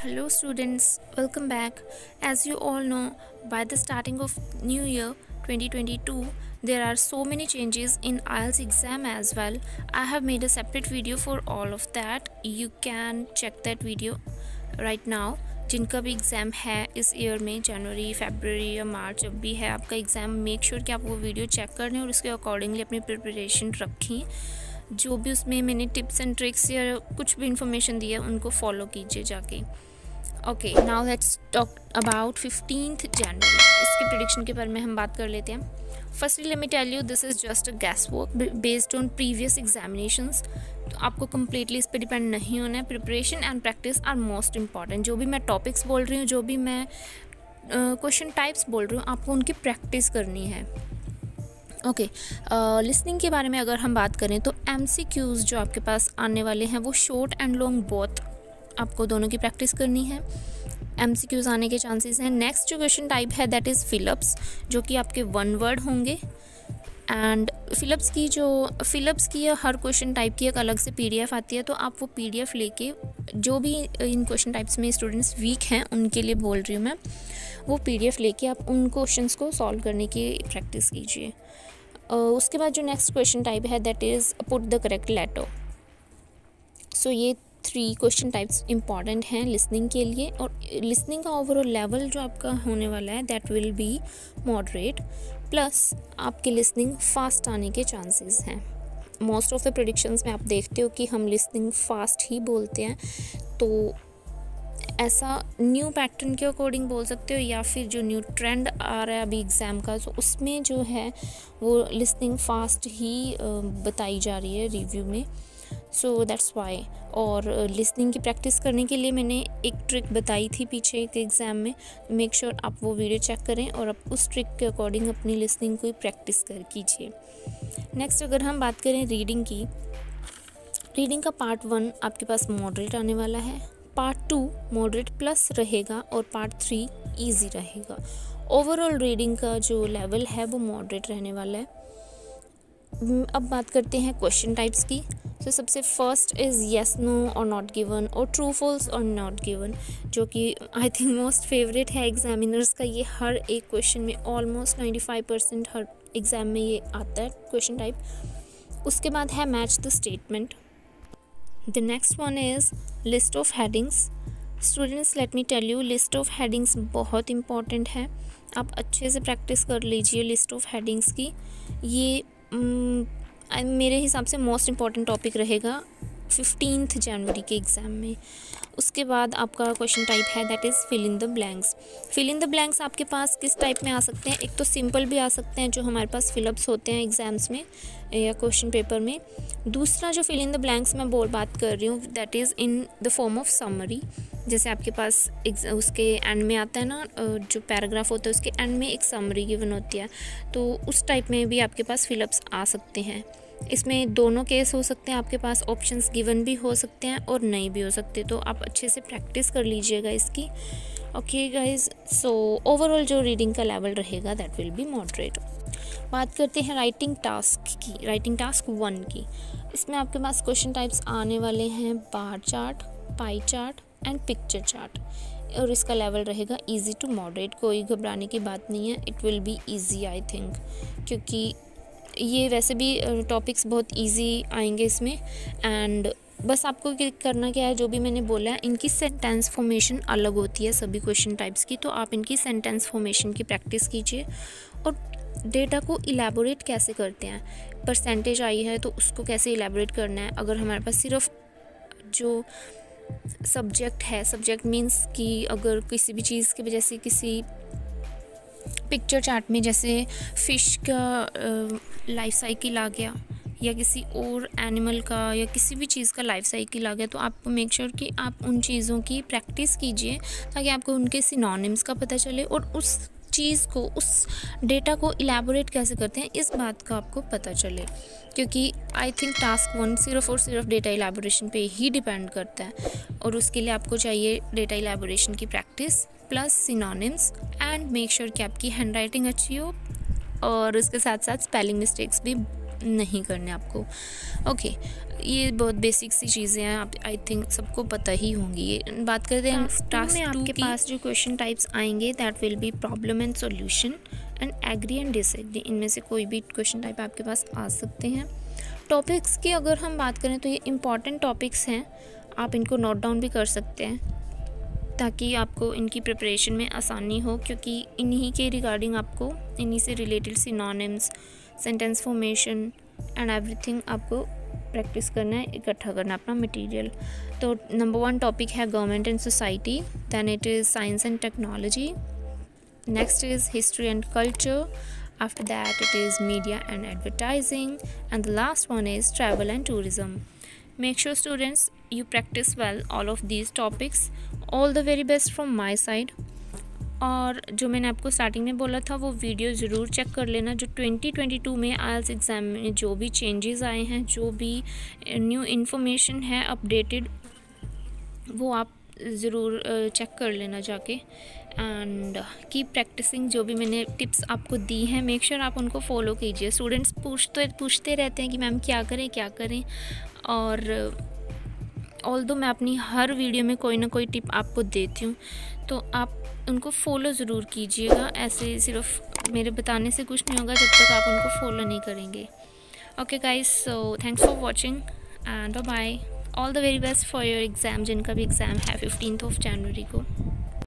Hello students, welcome back. As you all know, by the starting of new year 2022, there are so many changes in IELTS exam as well. I have made a separate video for all of that. You can check that video right now. जिनका भी exam है इस year में जनवरी February या मार्च जब भी है आपका एग्ज़ाम मेक श्योर कि आप वो वीडियो चेक कर लें और उसके अकॉर्डिंगली अपनी प्रिपरेशन रखें जो भी उसमें मैंने टिप्स एंड ट्रिक्स या कुछ भी इंफॉर्मेशन दी है उनको फॉलो कीजिए जाके। Okay now let's talk about fifteen January इसके प्रडिक्शन के बारे में हम बात कर लेते हैं। Firstly let me tell you this is just a guesswork based on previous examinations तो आपको कम्प्लीटली इस पर डिपेंड नहीं होना है। Preparation and practice are most important जो भी मैं टॉपिक्स बोल रही हूँ जो भी मैं क्वेश्चन uh, टाइप्स बोल रही हूँ आपको उनकी प्रैक्टिस करनी है। ओके लिसनिंग के बारे में अगर हम बात करें तो एम जो आपके पास आने वाले हैं, वो शॉर्ट एंड लॉन्ग बोथ आपको दोनों की प्रैक्टिस करनी है। एम आने के चांसेस हैं। नेक्स्ट जो क्वेश्चन टाइप है दैट इज़ फिलअप्स जो कि आपके वन वर्ड होंगे। एंड फ़िलप्स की जो फ़िलप्स की हर क्वेश्चन टाइप की एक अलग से पीडीएफ आती है तो आप वो पीडीएफ लेके जो भी इन क्वेश्चन टाइप्स में स्टूडेंट्स वीक हैं, उनके लिए बोल रही हूँ मैं, वो पीडीएफ लेके आप उन क्वेश्चंस को सॉल्व करने की प्रैक्टिस कीजिए। उसके बाद जो नेक्स्ट क्वेश्चन टाइप है that is put the correct letter so ये थ्री क्वेश्चन टाइप्स इंपॉर्टेंट हैं लिसनिंग के लिए, और लिसनिंग का ओवरऑल लेवल जो आपका होने वाला है that will be moderate plus आपकी लिसनिंग फास्ट आने के चांसेस हैं। मोस्ट ऑफ़ द प्रडिक्शंस में आप देखते हो कि हम लिसनिंग फास्ट ही बोलते हैं तो ऐसा न्यू पैटर्न के अकॉर्डिंग बोल सकते हो या फिर जो न्यू ट्रेंड आ रहा है अभी एग्ज़ाम का तो उसमें जो है वो लिसनिंग फास्ट ही बताई जा रही है रिव्यू में। सो दैट्स वाई और लिसनिंग की प्रैक्टिस करने के लिए मैंने एक ट्रिक बताई थी पीछे एक एग्ज़ाम में। मेक श्योर sure आप वो वीडियो चेक करें और आप उस ट्रिक के अकॉर्डिंग अपनी लिसनिंग को प्रैक्टिस कर कीजिए। नेक्स्ट अगर हम बात करें रीडिंग की रीडिंग का पार्ट वन आपके पास मॉडरेट आने वाला है। पार्ट टू मॉडरेट प्लस रहेगा और पार्ट थ्री ईजी रहेगा। ओवरऑल रीडिंग का जो लेवल है वो मॉडरेट रहने वाला है। अब बात करते हैं क्वेश्चन टाइप्स की। तो सबसे फ़र्स्ट इज़ येस नो और नॉट गिवन और ट्रू फॉल्स और नॉट गिवन जो कि आई थिंक मोस्ट फेवरेट है एग्जामिनर्स का। ये हर एक क्वेश्चन में ऑलमोस्ट नाइन्टी फाइव परसेंट हर एग्ज़ाम में ये आता है क्वेश्चन टाइप उसके बाद है match the statement the next one is list of headings students let me tell you list of headings बहुत इंपॉर्टेंट है। आप अच्छे से प्रैक्टिस कर लीजिए लिस्ट ऑफ़ हेडिंग्स की। ये मेरे हिसाब से मोस्ट इंपॉर्टेंट टॉपिक रहेगा फिफ्टींथ जनवरी के एग्ज़ाम में। उसके बाद आपका क्वेश्चन टाइप है that is fill in the blanks fill in the blanks आपके पास किस टाइप में आ सकते हैं? एक तो सिंपल भी आ सकते हैं जो हमारे पास फिलअप्स होते हैं एग्ज़ाम्स में, या क्वेश्चन पेपर में। दूसरा जो फिल इन द ब्लैंक्स मैं बोल, बात कर रही हूँ that is in the form of summary जैसे आपके पास उसके एंड में आता है ना जो पैराग्राफ होता है, उसके एंड में एक समरी गिवन होती है। तो उस टाइप में भी आपके पास फिलअप्स आ सकते हैं। इसमें दोनों केस हो सकते हैं, आपके पास ऑप्शंस गिवन भी हो सकते हैं और नहीं भी हो सकते। तो आप अच्छे से प्रैक्टिस कर लीजिएगा इसकी। ओके गाइज़ सो ओवरऑल जो रीडिंग का लेवल रहेगा दैट विल बी मॉडरेट बात करते हैं राइटिंग टास्क की राइटिंग टास्क वन की। इसमें आपके पास क्वेश्चन टाइप्स आने वाले हैं bar chart pie chart and picture chart और इसका लेवल रहेगा इजी टू मॉडरेट कोई घबराने की बात नहीं है it will be easy I think क्योंकि ये वैसे भी टॉपिक्स बहुत इजी आएँगे इसमें। एंड बस आपको करना क्या है, जो भी मैंने बोला है, इनकी सेंटेंस फॉर्मेशन अलग होती है सभी क्वेश्चन टाइप्स की। तो आप इनकी सेंटेंस फॉर्मेशन की प्रैक्टिस कीजिए और डेटा को इलेबोरेट कैसे करते हैं? परसेंटेज आई है तो उसको कैसे इलेबोरेट करना है? अगर हमारे पास सिर्फ़ जो सब्जेक्ट है सब्जेक्ट मीन्स कि अगर किसी भी चीज़ की वजह से किसी पिक्चर चार्ट में जैसे फ़िश का लाइफ साइकिल आ गया, या किसी और एनिमल का, या किसी भी चीज़ का लाइफ साइकिल आ गया तो आप मेक श्योर sure कि आप उन चीज़ों की प्रैक्टिस कीजिए, ताकि आपको उनके सिनोनिम्स का पता चले और उस चीज़ को, उस डेटा को इलेबोरेट कैसे करते हैं, इस बात का आपको पता चले। क्योंकि आई थिंक टास्क वन सिर्फ़ और सिर्फ़ डेटा इलेबोरेशन पे ही डिपेंड करता है। और उसके लिए आपको चाहिए डेटा इलेबोरेशन की practice plus synonyms and make sure कि आपकी हैंड राइटिंग अच्छी हो। और उसके साथ साथ स्पेलिंग मिस्टेक्स भी नहीं करने आपको। ओके ये बहुत बेसिक सी चीज़ें हैं आप आई थिंक सबको पता ही होंगी। ये बात करते हैं टास्क में आपके पास जो क्वेश्चन टाइप्स आएँगे that will be problem and solution and agree and disagree इनमें से कोई भी क्वेश्चन टाइप आपके पास आ सकते हैं। टॉपिक्स की अगर हम बात करें तो ये इंपॉर्टेंट टॉपिक्स हैं। आप इनको नोट डाउन भी कर सकते हैं। ताकि आपको इनकी प्रिपरेशन में आसानी हो, क्योंकि इन्हीं के रिगार्डिंग आपको इन्हीं से related synonyms sentence formation and everything आपको प्रैक्टिस करना है, इकट्ठा करना है अपना मटेरियल तो नंबर वन टॉपिक है government and society then it is science and technology next is history and culture after that, it is media and advertising. And the last one is travel and tourism. Make sure, students, you practice well all of these topics. All the very best from my side. और जो मैंने आपको starting में बोला था, वो video ज़रूर check कर लेना। जो 2022 में आयल्स एग्ज़ाम में जो भी चेंजेस आए हैं, जो भी न्यू इन्फॉर्मेशन है अपडेटेड वो आप ज़रूर चेक कर लेना जाके। एंड की प्रैक्टिसिंग जो भी मैंने टिप्स आपको दी हैं मेक श्योर आप उनको फॉलो कीजिए। स्टूडेंट्स पूछते पूछते रहते हैं कि मैम क्या करें क्या करें। और ऑल दो मैं अपनी हर वीडियो में कोई ना कोई टिप आपको देती हूँ तो आप उनको फॉलो ज़रूर कीजिएगा। ऐसे सिर्फ़ मेरे बताने से कुछ नहीं होगा जब तक आप उनको फॉलो नहीं करेंगे। Okay guys so thanks for watching and bye all the very best for your exam जिनका भी एग्ज़ाम है फिफ्टीन ऑफ़ जनवरी को।